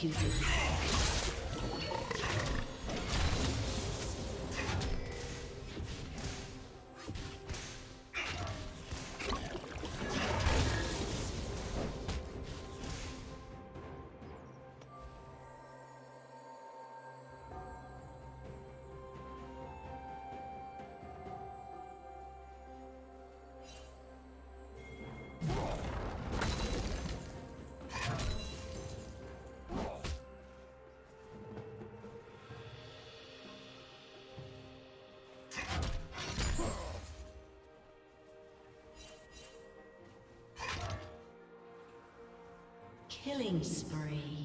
Executed. Killing spree.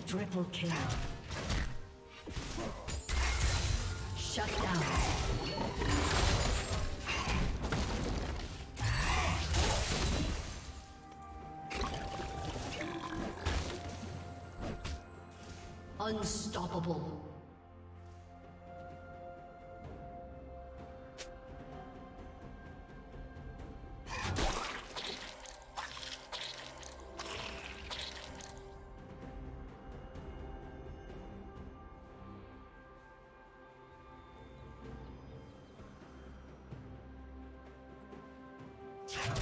Triple kill. Shut down. Unstoppable. Yeah.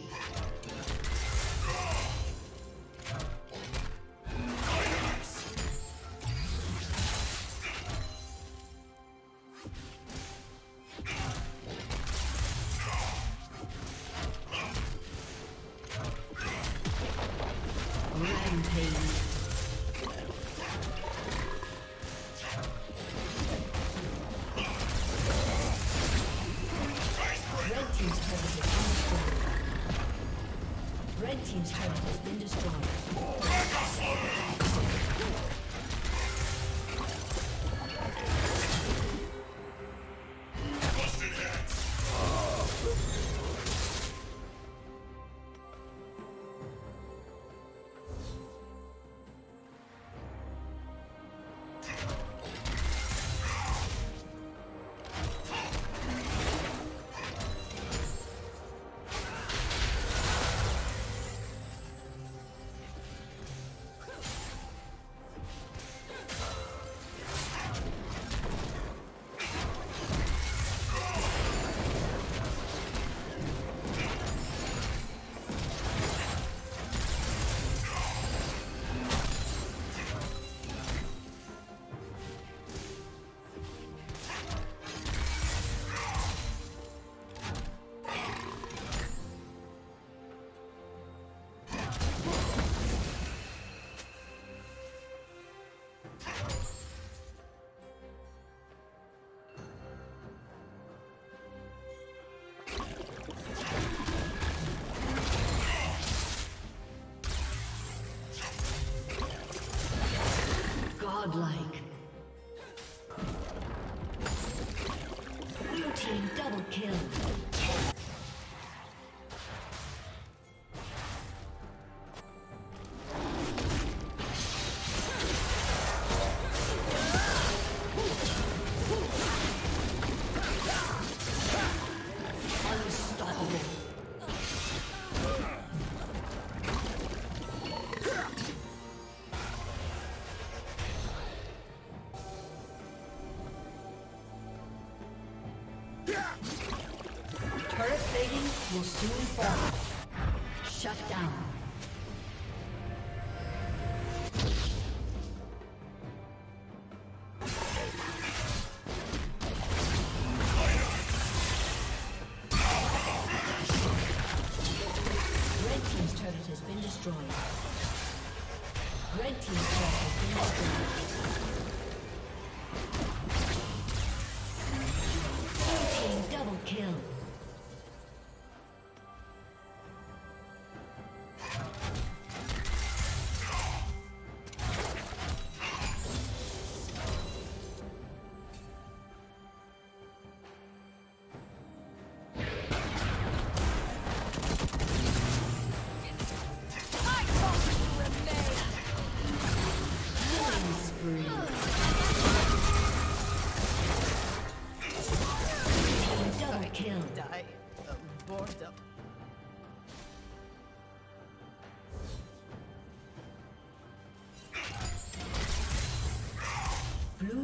Godlike.